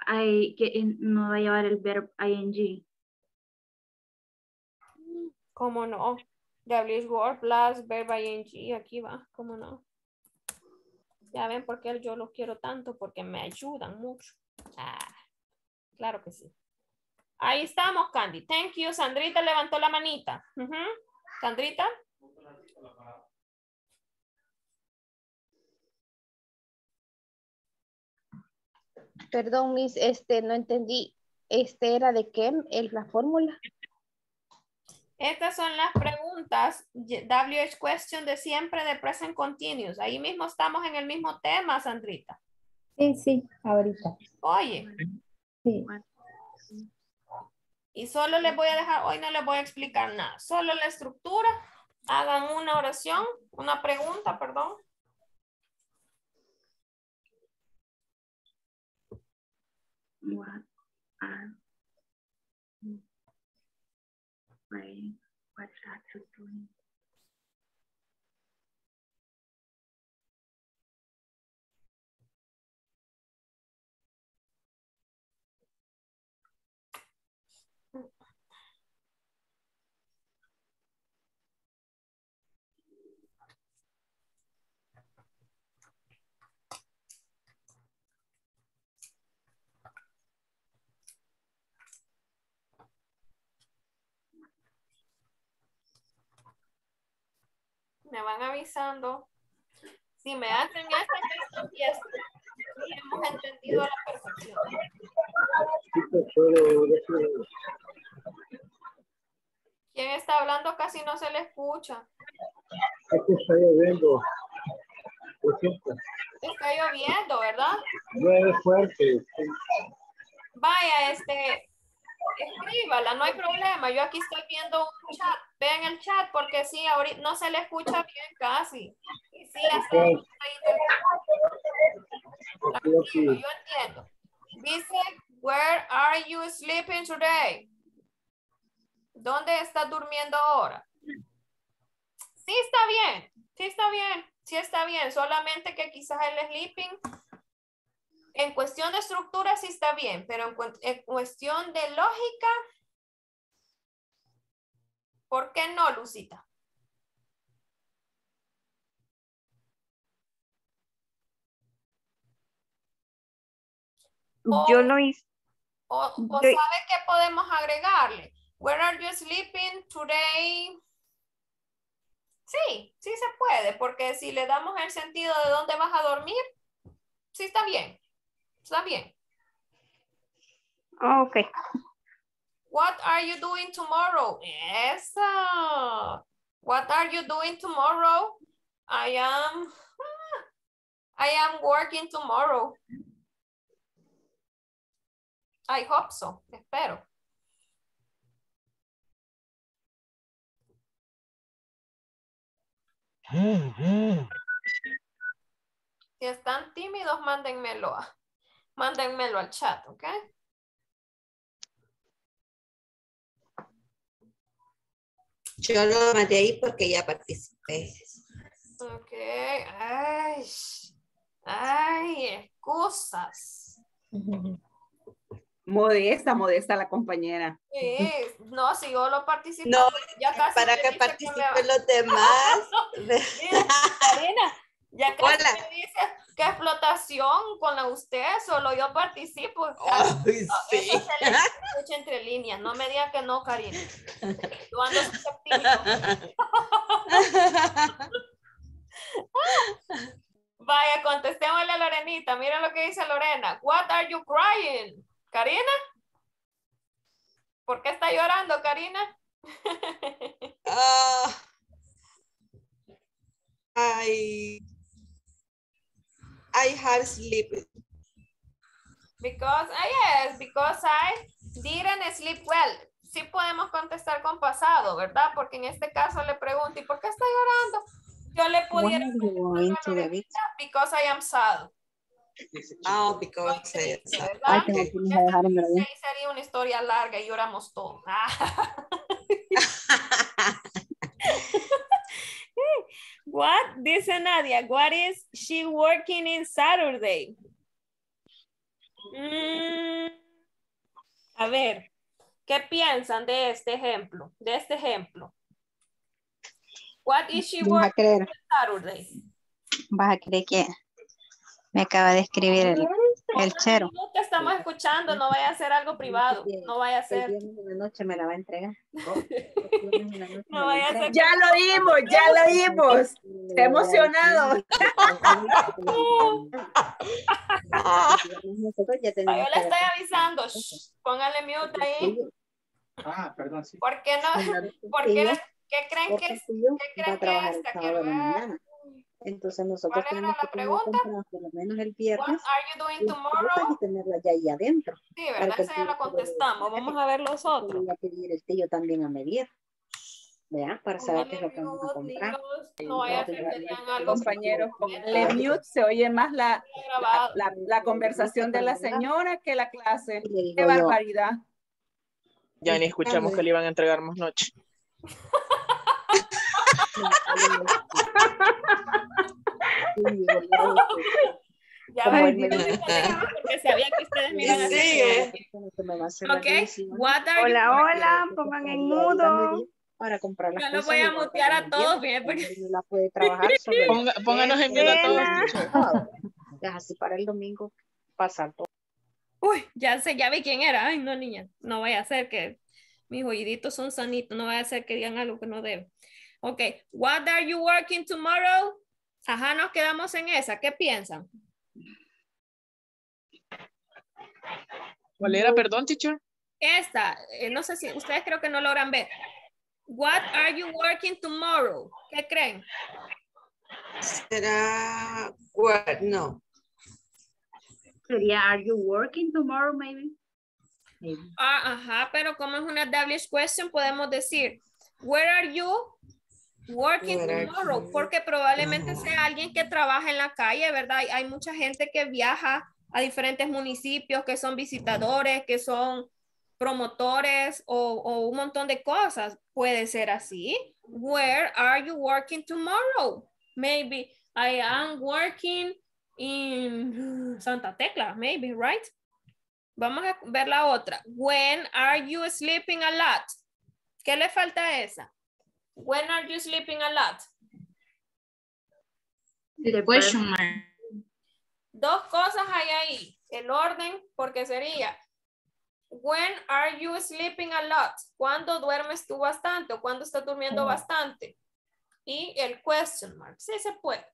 hay que en- no va a llevar el verbo ing.
¿Cómo no? WH word plus verb ing, aquí va, ¿cómo no? Ya ven por qué yo los quiero tanto, porque me ayudan mucho. Ah, claro que sí. Ahí estamos, Candy. Thank you. Sandrita levantó la manita. Sandrita.
Perdón, Miss, este, no entendí. Este era de qué, el, la fórmula.
Estas son las preguntas WH question de siempre de present continuous. Ahí mismo estamos en el mismo tema, Sandrita.
Sí, sí, ahorita.
Oye,
Sí.
Y solo les voy a dejar, hoy no les voy a explicar nada, solo la estructura, hagan una oración, una pregunta, perdón. Van avisando. Si me hacen esta, empiezo. Y hemos entendido a la perfección. ¿Quién está hablando? Casi no se le escucha.
Aquí está lloviendo.
Está lloviendo, ¿verdad?
Llueve fuerte.
Vaya, este, escríbala, no hay problema. Yo aquí estoy viendo un chat. Vean el chat porque sí, ahorita no se le escucha bien casi. Y sí, hasta ahí Tranquilo, yo entiendo. Dice, where are you sleeping today? ¿Dónde estás durmiendo ahora? Sí está bien, sí está bien, sí está bien. Solamente que quizás el sleeping en cuestión de estructura sí está bien, pero en, cu- en cuestión de lógica, ¿por qué no, Lucita?
Yo lo hice.
O, o
Yo-
sabe qué podemos agregarle? Where are you sleeping today? Sí, sí se puede, porque si le damos el sentido de dónde vas a dormir, sí está bien. Está bien.
Ok.
What are you doing tomorrow? Eso. What are you doing tomorrow? I am I am working tomorrow. I hope so. Espero. Si están tímidos, mándenmelo, a- mándenmelo al chat, ¿ok?
Yo lo mandé ahí porque ya participé.
Ok. Ay, ay, excusas.
Modesta, modesta la compañera.
Sí, no, si yo lo participo,
No,
ya casi
para que participen los demás. (laughs)
Mira, Karina, ya
Hola.
me dice que explotación con la usted, solo yo participo.
Sí.
Eso se le escucha entre líneas, no me diga que no, Karina. Yo ando susceptible. Vaya, contestémosle a Lorenita. Mira lo que dice Lorena. What are you crying? Karina. ¿Por qué está llorando, Karina?
I I have sleep.
Because, ah, yes, because I didn't sleep well. Sí podemos contestar con pasado, ¿verdad? Porque en este caso le pregunto, ¿y por qué está llorando? Yo le pudiera because I am sad.
Oh, because I
¿verdad?
Ay, tengo que irnos a dejar en verdad.
Ahí sería una historia larga y lloramos todos. (laughs) (laughs) Ah. What? Dice Nadia, what is she working in Saturday? Mm, a ver, ¿qué piensan de este ejemplo? De este ejemplo. What is she working in Saturday?
vas a creer que me acaba de escribir el, el chero.
No te estamos escuchando, no vaya a ser algo privado, no vaya a ser.
la noche me la va a entregar. (laughs)
No vaya a ser.
Ya lo oímos, ya lo oímos. Está emocionado. (laughs)
Ya
Yo le
que
estoy avisando. Shh, póngale mute ahí.
Ah, perdón, sí.
¿Por qué no? (laughs) ¿Por qué? ¿Qué creen que ¿Qué creen que
trabajar
es?
Entonces nosotros
¿Cuál era
tenemos
la
que tener
pregunta?
compradas por lo menos el viernes y tenerlas ya ahí adentro.
Sí, ¿verdad? Esa ya la contestamos. Vamos a ver los otros.
Voy a pedir el tío también a medir.
Vean, para saber qué es lo que vamos a comprar.
No vaya a ser que.
Compañeros, pónganle mute, se oye más la, la, la- la conversación de la señora que la clase. Qué
yo.
barbaridad.
Ya ni escuchamos que le iban a entregar más noche. (laughs)
Ya
dijo.
contestaron porque sabía que ustedes me iban
Sí, va a hacer
Ok,
Hola, hola, pongan en mudo.
Para comprar las
Yo los voy a mutear a todos, bien, porque-
no la puede (laughs) trabajar sobre
Ponga- pónganos en mute a todos,
así para el domingo pasar todo.
Uy, ya sé, ya vi quién era. Ay, no, niña, no vaya a ser que mis oíditos son sanitos, no vaya a ser que digan algo que no deben. Ok, what are you working tomorrow? Ajá, nos quedamos en esa. ¿Qué piensan?
¿Cuál era, perdón, teacher?
Esta, eh, no sé si ustedes creo que no logran ver. What are you working tomorrow? ¿Qué creen?
Será, what, no.
Sería, are you working tomorrow, maybe?
Ah, ajá, pero como es una WH question, podemos decir, where are you working tomorrow? Porque probablemente sea alguien que trabaja en la calle, ¿verdad? Hay, hay mucha gente que viaja a diferentes municipios, que son visitadores, que son promotores o, o un montón de cosas. Puede ser así. Where are you working tomorrow? Maybe I am working in Santa Tecla, maybe, right? Vamos a ver la otra. When are you sleeping a lot? ¿Qué le falta a esa? When are you sleeping a lot?
Question mark.
Dos cosas hay ahí. El orden, porque sería When are you sleeping a lot? ¿Cuándo duermes tú bastante o cuándo estás durmiendo bastante? Y el question mark. Sí se puede.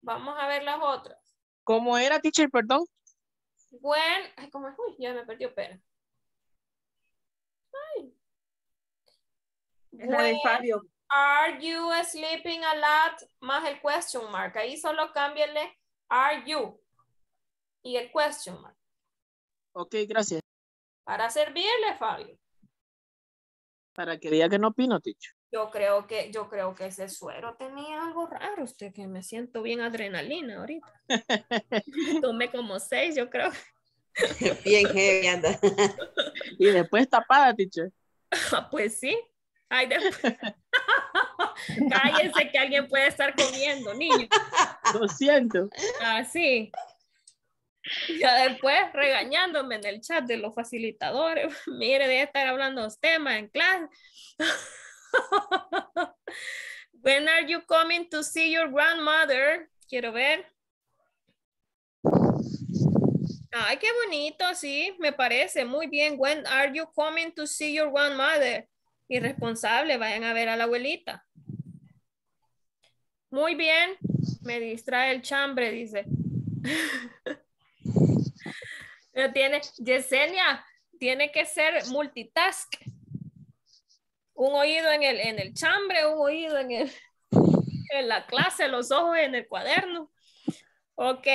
Vamos a ver las otras.
¿Cómo era, teacher, perdón?
When, ay, ¿cómo es? Uy, ya me perdió, espera. Ay.
Es la de
When
Fabio.
Are you sleeping a lot? Más el question mark. Ahí solo cámbiale are you y el question mark.
Ok, gracias.
Para servirle, Fabio.
Para que diga que no opino, teacher.
Yo creo que, yo creo que ese suero tenía algo raro. Usted que me siento bien adrenalina ahorita. (laughs) Tomé como seis, yo creo.
Bien heavy anda.
Y después tapada, teacher. (laughs)
Ah, Pues sí. Ay. (laughs) (laughs) Cállense que alguien puede estar comiendo, niño.
Lo siento.
Así. Ya después regañándome en el chat de los facilitadores. (laughs) Mire, de estar hablando los temas en clase. When are you coming to see your grandmother? Quiero ver. Ay, qué bonito, sí, me parece. Muy bien. When are you coming to see your grandmother? Irresponsable, vayan a ver a la abuelita. Muy bien. Me distrae el chambre, dice. (laughs) Pero tiene, Yesenia, tiene que ser multitask. Un oído en el, en el chambre, un oído en, el, (laughs) en la clase, los ojos en el cuaderno. Ok.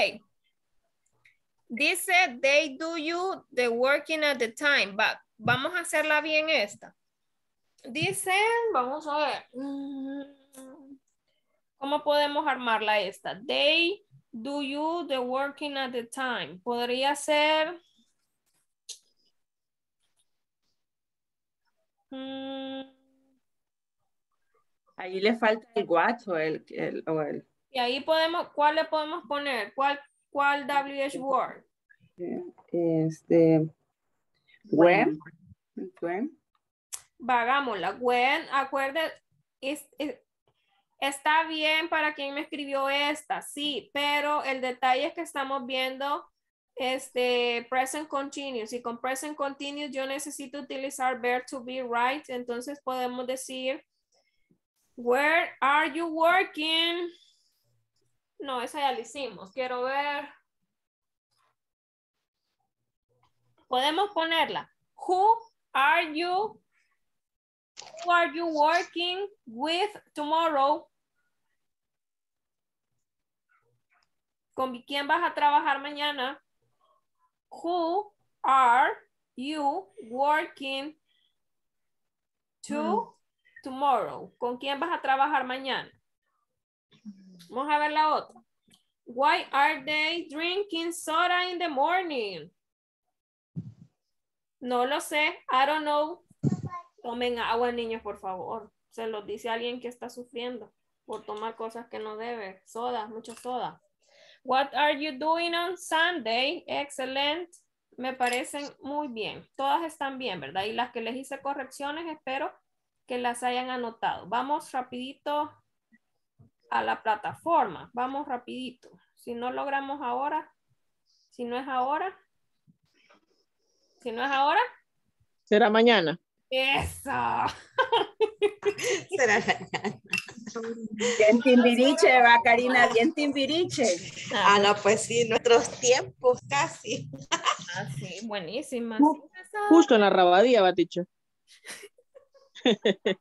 Dice, they do you the working at the time. Va, vamos a hacerla bien esta. Dice, vamos a ver. mm, ¿Cómo podemos armarla esta? They do you the working at the time. Podría ser. mm,
Ahí le falta el what o el, el- o el
y ahí podemos, ¿cuál le podemos poner? ¿Cuál, cuál WH word?
este when, when.
Vagámosla. When, acuerde, es- es- está bien para quien me escribió esta, sí, pero el detalle es que estamos viendo este present continuous y con present continuous yo necesito utilizar verb to be right, entonces podemos decir where are you working? No, esa ya la hicimos. Quiero ver. Podemos ponerla. Who are you Who are you working with tomorrow? ¿Con quién vas a trabajar mañana? Who are you working to tomorrow? ¿Con quién vas a trabajar mañana? Vamos a ver la otra. Why are they drinking soda in the morning? No lo sé. I don't know. Tomen agua, niños, por favor. Se los dice alguien que está sufriendo por tomar cosas que no debe. Soda, mucha soda. What are you doing on Sunday? Excellent. Me parecen muy bien. Todas están bien, ¿verdad? Y las que les hice correcciones, espero que las hayan anotado. Vamos rapidito a la plataforma. Vamos rapidito. Si no logramos ahora, si no es ahora, si no es ahora.
Será mañana.
Eso. (laughs)
Será mañana.
Bien timbiriche, va Karina, bien timbiriche.
Ah, no, pues sí, nuestros tiempos casi.
Ah, sí, buenísima.
Justo en la rabadía, va dicho. (laughs)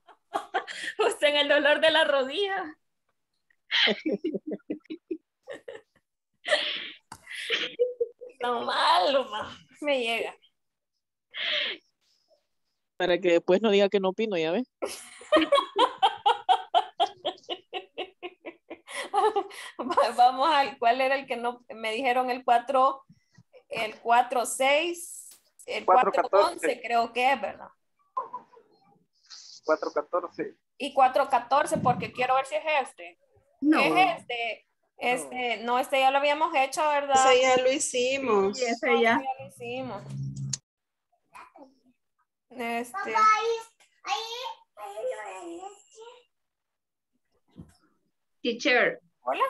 Justo en el dolor de la rodilla. (laughs) No malo, me llega.
Para que después no diga que no opino, ya ves. (laughs)
Vamos al, ¿cuál era el que no me dijeron el 4, el 4, 6, el 4, 11 creo que es, ¿verdad?
4, 14.
Y 4, 14 porque quiero ver si es este.
No.
Es este. Este, no, este ya lo habíamos hecho, ¿verdad?
Ese ya lo hicimos.
Sí, ese
No,
ya.
ya lo hicimos. Este.
Teacher.
Hola.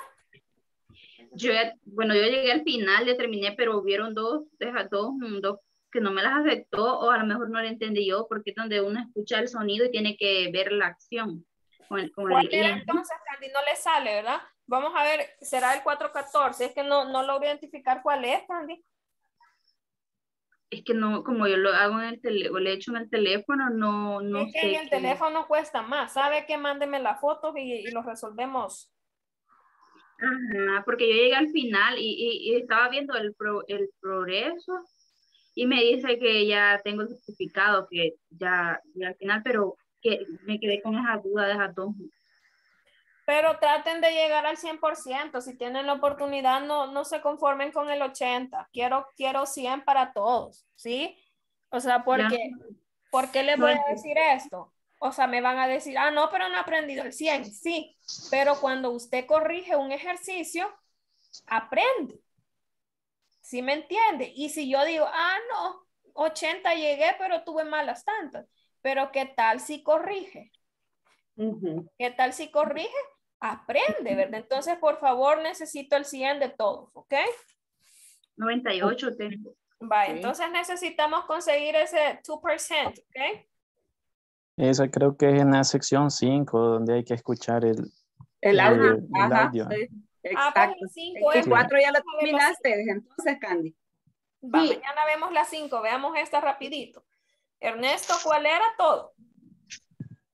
Yo, ya- bueno, yo llegué al final, ya terminé, pero hubieron dos, deja- dos, mm, dos que no me las afectó o a lo mejor no lo entendí yo porque es donde uno escucha el sonido y tiene que ver la acción. Con el, con el
¿Cuál era entonces, Candy? No le sale, ¿verdad? Vamos a ver, será el 414. Es que no, no logro identificar cuál es, Candy.
Es que no, como yo lo hago en el teléfono, lo he hecho en el teléfono, no, no
es que
sé.
en el teléfono cuesta más. ¿Sabe que Mándeme las fotos y, y los resolvemos.
Ajá, porque yo llegué al final y, y- y estaba viendo el, pro- el progreso y me dice que ya tengo el certificado, que ya, ya al final, pero que me quedé con esa duda de esas dos.
Pero traten de llegar al 100%. Si tienen la oportunidad, no, no se conformen con el 80. Quiero, quiero 100 para todos, ¿sí? O sea, porque, ¿por qué les voy a decir esto? O sea, me van a decir, ah, no, pero no he aprendido el 100. Sí, pero cuando usted corrige un ejercicio, aprende. ¿Sí me entiende? Y si yo digo, ah, no, 80 llegué, pero tuve malas tantas. Pero ¿qué tal si corrige? ¿Qué tal si corrige? Aprende, ¿verdad? Entonces, por favor, necesito el 100 de todos, ¿ok?
98 tengo.
Vale,
Ok.
entonces necesitamos conseguir ese 2%, ¿ok?
Esa creo que es en la sección 5, donde hay que escuchar el,
El audio.
el
Ajá,
audio.
sí,
Ah, pues
exacto.
el
El
es-
cuatro ya lo terminaste, entonces, Candy.
Va, mañana vemos las 5, veamos esta rapidito. Ernesto, ¿cuál era todo?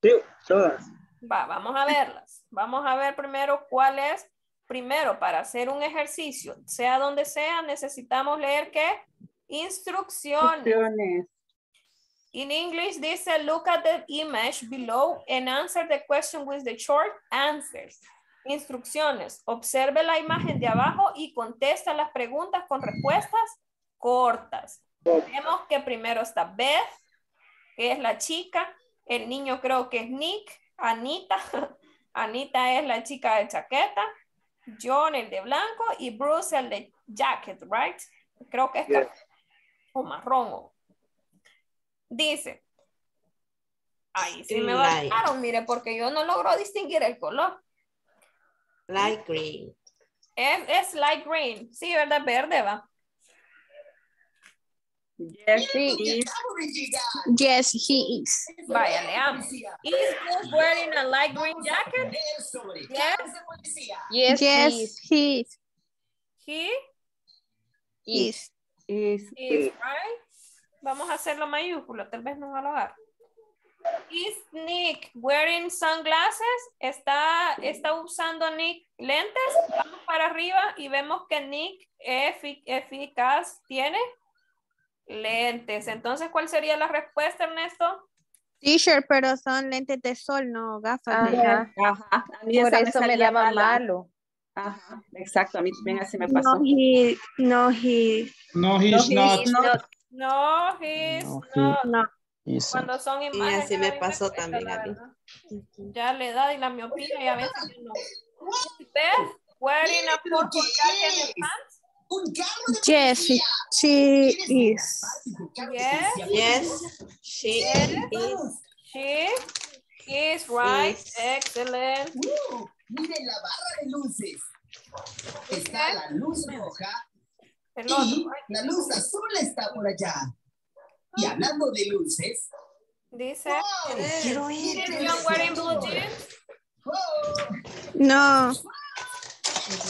Sí, todas.
Va, vamos a verlas. Vamos a ver primero cuál es. Primero, para hacer un ejercicio, sea donde sea, necesitamos leer qué? Instrucciones.
Instrucciones.
In English dice, look at the image below and answer the question with the short answers. Instrucciones. Observe la imagen de abajo y contesta las preguntas con respuestas cortas. Vemos que primero está Beth, que es la chica. El niño creo que es Nick. Anita. (laughs) Anita es la chica de chaqueta. John el de blanco y Bruce el de jacket, right? Creo que es
Yes.
o marrón. o- Dice. Ahí sí me
Light.
bajaron, mire, porque yo no logro distinguir el color.
Light green.
Es, es light green. Sí, ¿verdad? Verde, va.
Yes,
he
is.
Yes, he is.
Vaya, leamos. Is Bruce wearing a light green jacket? Yes.
Yes, he is.
He
Is.
Is.
is, right? Vamos a hacerlo mayúsculo, tal vez no va a lograr. Is Nick wearing sunglasses? ¿Está, está usando Nick lentes? Vamos para arriba y vemos que Nick efi- eficaz tiene lentes. Entonces, ¿cuál sería la respuesta, Ernesto?
T-shirt, pero son lentes de sol, no gafas. de-
Ajá.
Ajá, a mí
Por eso me
mala.
malo.
Ajá, exacto, a mí también así me pasó.
No, he, no, he.
No, he's not.
No, he's
No,
not.
No.
Is-
Cuando son
Y
imágenes.
así me pasó también a mí.
Ya la edad y la miopía y a veces yo no. Beth, wearing a purple jacket and pants?
Yes, she, she is.
Yes.
Yes, she is.
She is right.
Is.
Excellent.
Miren la barra de luces. Está la luz roja y la luz azul está por allá. Y hablando de luces,
Dice.
quiero
Is
ir.
Wearing blue jeans?
No,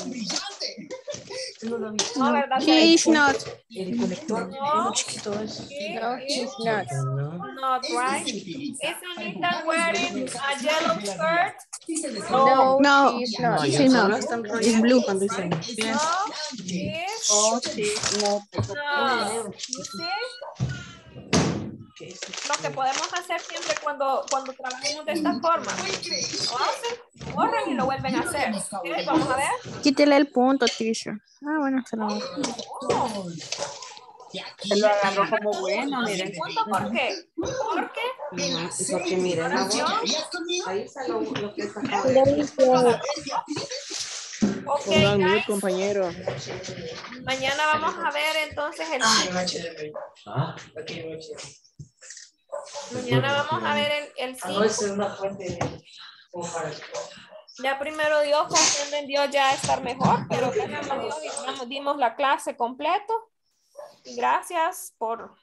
brillante.
No, ¿verdad?
he is not.
No.
No, he's not.
Not right. Isn't Ethan wearing a yellow skirt?
No,
No,
he's not.
she no. It's blue.
No. Is
Oh, sí, no.
no. You see? Lo que podemos hacer siempre cuando, cuando trabajemos de esta forma. Lo hacen, borran y lo vuelven a hacer. ¿Ok? Vamos a ver.
Quítele el punto, teacher. Ah, bueno, se lo voy.
Se lo agarró como bueno, miren.
¿Punto por qué? Porque
Porque miren, la ahí está lo, lo que está
Ok,
Pongan mute,
guys.
compañero.
Mañana vamos a ver entonces el Mañana vamos a ver el, el cinco. Ya primero Dios, confiando en Dios ya estar mejor, pero gracias a Dios dimos la clase completo. Y gracias por,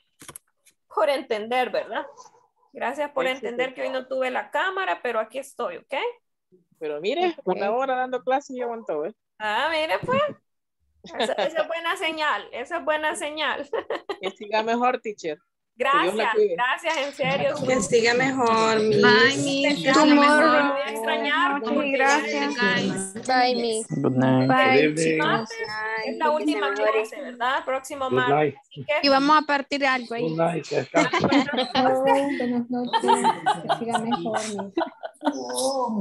por entender, ¿verdad? Gracias por entender que hoy no tuve la cámara, pero aquí estoy, ¿ok?
Pero mire, una hora dando clases y aguantó, ¿eh?
Ah, mire pues. (laughs) Esa, esa es buena señal, esa es buena señal.
Que siga mejor, teacher.
Gracias, gracias, en serio.
Que siga mejor, mi.
Bye, Miss.
Tomorrow.
Me voy a extrañar.
Gracias.
Bye, Miss.
Good night.
Bye.
Martes es la última clase, ¿verdad? Próximo martes.
Y vamos a partir algo ahí.
Good night. (laughs)
Oh, buenas noches. Que siga mejor.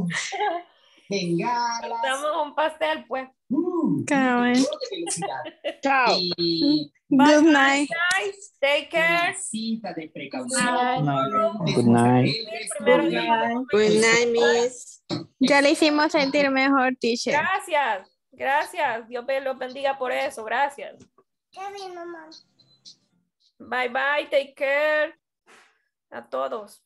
miss. (laughs)
Oh, bengalas.
damos un pastel, pues.
Mm,
Cabrón. (laughs)
Chao.
Y
Good night.
guys. Take care.
cinta de precaución.
Good night.
Primero Dios.
Good night, miss.
Ya le hicimos sentir mejor, teacher.
Gracias, gracias. Dios me los bendiga por eso. Gracias. Bye, bye. Take care. A todos.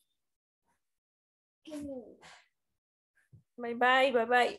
Bye, bye, bye, bye.